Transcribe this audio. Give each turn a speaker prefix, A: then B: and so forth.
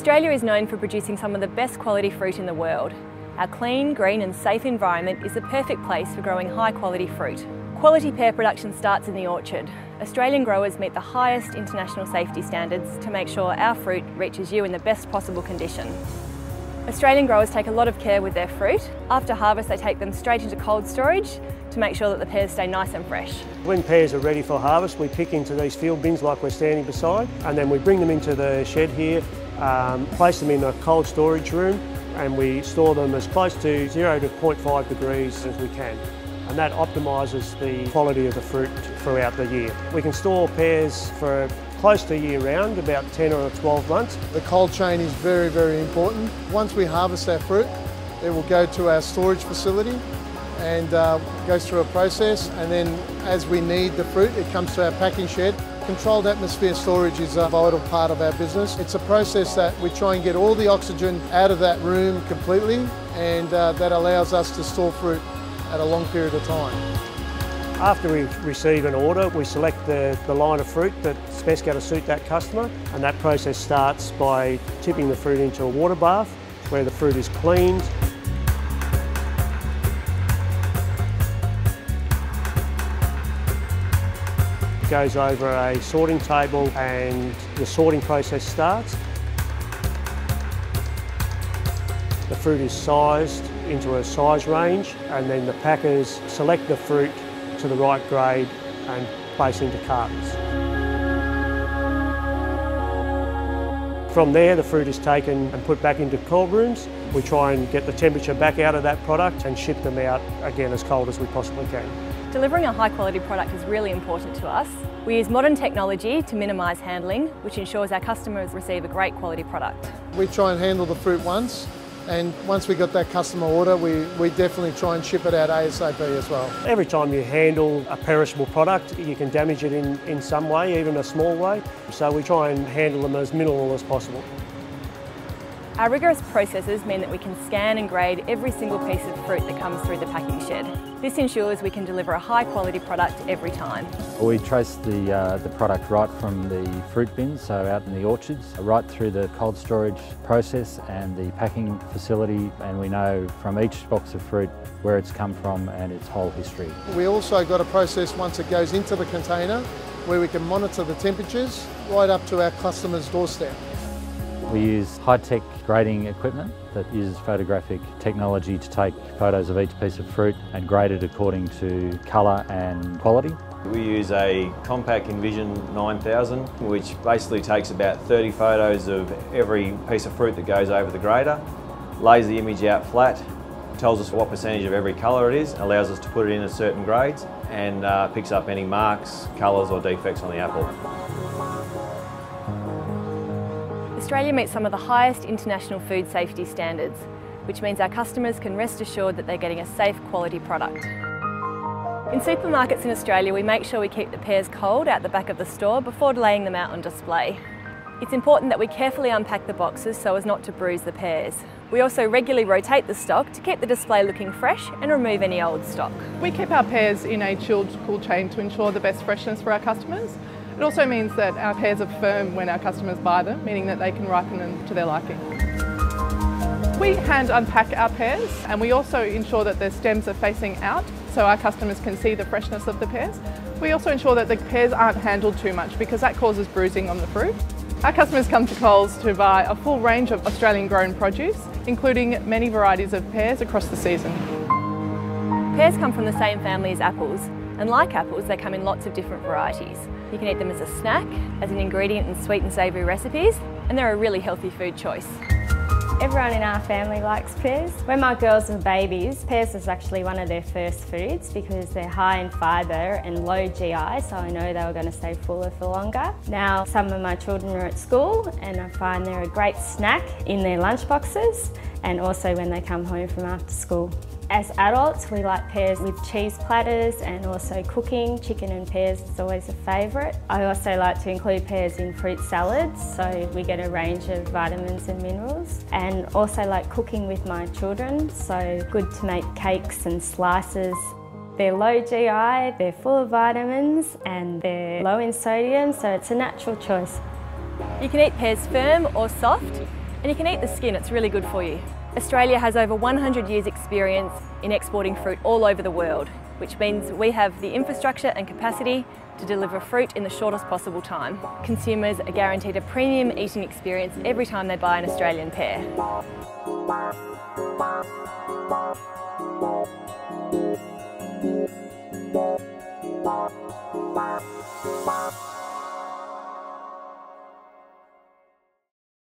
A: Australia is known for producing some of the best quality fruit in the world. Our clean, green and safe environment is the perfect place for growing high quality fruit. Quality pear production starts in the orchard. Australian growers meet the highest international safety standards to make sure our fruit reaches you in the best possible condition. Australian growers take a lot of care with their fruit. After harvest they take them straight into cold storage to make sure that the pears stay nice and fresh.
B: When pears are ready for harvest we pick into these field bins like we're standing beside and then we bring them into the shed here, um, place them in a cold storage room and we store them as close to 0 to 0.5 degrees as we can and that optimises the quality of the fruit throughout the year. We can store pears for close to year round, about 10 or 12 months.
C: The cold chain is very, very important. Once we harvest our fruit, it will go to our storage facility and uh, goes through a process and then as we need the fruit, it comes to our packing shed. Controlled atmosphere storage is a vital part of our business. It's a process that we try and get all the oxygen out of that room completely and uh, that allows us to store fruit at a long period of time.
B: After we receive an order, we select the, the line of fruit that's best going to suit that customer and that process starts by tipping the fruit into a water bath where the fruit is cleaned. Goes over a sorting table and the sorting process starts. The fruit is sized into a size range and then the packers select the fruit to the right grade and place into cartons. From there the fruit is taken and put back into cold rooms. We try and get the temperature back out of that product and ship them out again as cold as we possibly can.
A: Delivering a high quality product is really important to us. We use modern technology to minimise handling, which ensures our customers receive a great quality product.
C: We try and handle the fruit once and once we got that customer order, we, we definitely try and ship it out ASAP as well.
B: Every time you handle a perishable product, you can damage it in, in some way, even a small way. So we try and handle them as minimal as possible.
A: Our rigorous processes mean that we can scan and grade every single piece of fruit that comes through the packing shed. This ensures we can deliver a high quality product every time.
D: We trace the, uh, the product right from the fruit bins, so out in the orchards, right through the cold storage process and the packing facility and we know from each box of fruit where it's come from and its whole history.
C: We also got a process once it goes into the container where we can monitor the temperatures right up to our customer's doorstep.
D: We use high-tech grading equipment that uses photographic technology to take photos of each piece of fruit and grade it according to colour and quality.
E: We use a Compac InVision 9000 which basically takes about 30 photos of every piece of fruit that goes over the grader, lays the image out flat, tells us what percentage of every colour it is, allows us to put it in at certain grades and uh, picks up any marks, colours or defects on the apple.
A: Australia meets some of the highest international food safety standards, which means our customers can rest assured that they're getting a safe quality product. In supermarkets in Australia, we make sure we keep the pears cold out the back of the store before laying them out on display. It's important that we carefully unpack the boxes so as not to bruise the pears. We also regularly rotate the stock to keep the display looking fresh and remove any old stock.
F: We keep our pears in a chilled cool chain to ensure the best freshness for our customers. It also means that our pears are firm when our customers buy them, meaning that they can ripen them to their liking. We hand unpack our pears and we also ensure that the stems are facing out so our customers can see the freshness of the pears. We also ensure that the pears aren't handled too much because that causes bruising on the fruit. Our customers come to Coles to buy a full range of Australian grown produce, including many varieties of pears across the season.
A: Pears come from the same family as apples, and like apples, they come in lots of different varieties. You can eat them as a snack, as an ingredient in sweet and savoury recipes, and they're a really healthy food choice.
G: Everyone in our family likes pears. When my girls were babies, pears was actually one of their first foods because they're high in fibre and low GI, so I know they were going to stay fuller for longer. Now some of my children are at school and I find they're a great snack in their lunch boxes and also when they come home from after school. As adults, we like pears with cheese platters and also cooking. Chicken and pears is always a favourite. I also like to include pears in fruit salads, so we get a range of vitamins and minerals. And also like cooking with my children, so good to make cakes and slices. They're low GI, they're full of vitamins, and they're low in sodium, so it's a natural choice.
A: You can eat pears firm or soft, And you can eat the skin, it's really good for you. Australia has over 100 years experience in exporting fruit all over the world, which means we have the infrastructure and capacity to deliver fruit in the shortest possible time. Consumers are guaranteed a premium eating experience every time they buy an Australian pear.